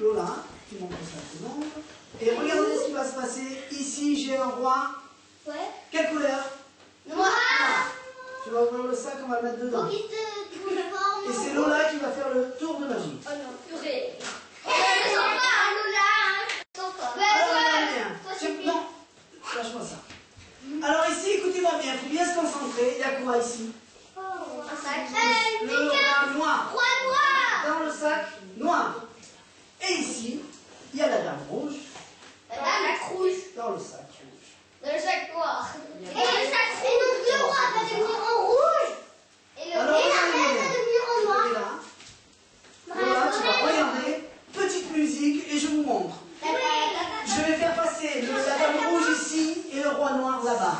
Lola, tu montres ça à tout le monde. Et regardez ce qui va se passer. Ici, j'ai un roi. Ouais. Quelle couleur? Noir. Tu vas ouvrir le sac, on va le mettre dedans. Et c'est Lola qui va faire le tour de magie. Oh non, purée. Eh, je sens pas, Lola. Pas. Non, lâche-moi ça. Alors ici, écoutez-moi bien, il faut bien se concentrer. Il y a quoi ici? Un sac. Eh, Le Mika. roi noir. Roi noir. Dans le sac noir. Et ici, il y a la dame rouge. La dame le sac noir. Et le sac. Et donc le roi va devenir en rouge. Et le Alors, et la reine va devenir en noir. là, tu vas regarder. Petite musique et je vous montre. Je vais faire passer le- la dame rouge ici et le roi noir là-bas.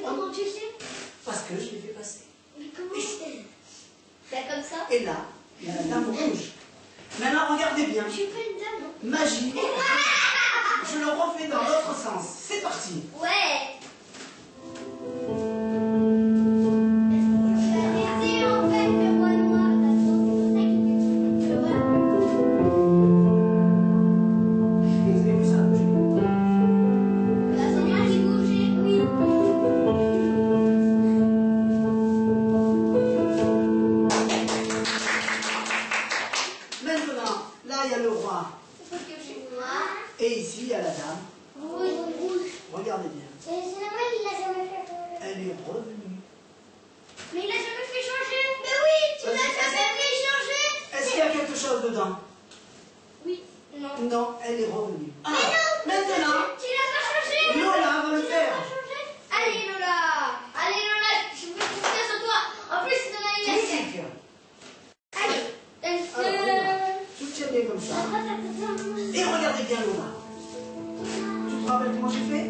Mais comment tu sais Parce que je l'ai fait passer. Mais comment C'est comme ça? Et là, il y a la dame rouge. Maintenant, regardez bien. Je suis pas une dame. Magie. Je le refais dans l'autre sens. C'est parti. Ouais. Là, il y a le roi. Et ici, il y a la dame. Rouge. Regardez bien. Et c'est normal, il l'a jamais fait. Elle est revenue. Mais il l'a jamais fait changer. Mais oui, tu l'as jamais fait changer. Est-ce qu'il y a quelque chose dedans? Oui. Non. Non, elle est revenue. Mais non. maintenant, Tu l'as pas changé. Lola va le Tu l'as faire. pas changé. Allez Lola. Allez Lola, je veux compter sur toi. En plus, c'est ton anniversaire. musique. Allez. Alors, regarde. Tu te tiens bien comme ça. Et regardez bien Lola. Tu te rappelles comment j'ai fait?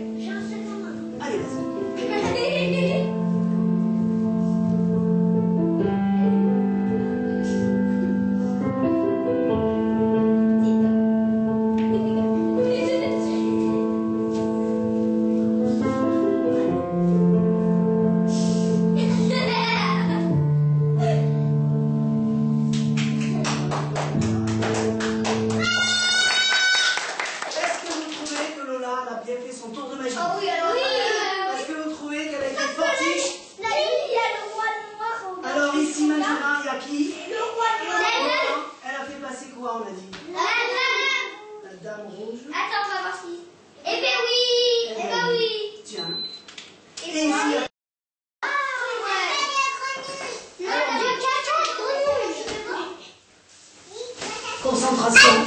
Allez, vas-y. Elle a bien fait son tour de magie. Ah Est-ce que vous trouvez qu'elle a été fortiche Là, il y a le roi noir. Alors ici, maintenant, il y a qui? Le roi noir. Elle a fait passer quoi, on a dit? La dame. La dame rouge. Attends, on va voir si. Eh ben oui Eh, eh ben, ben oui Tiens. Et ici, ah, ah, Concentration.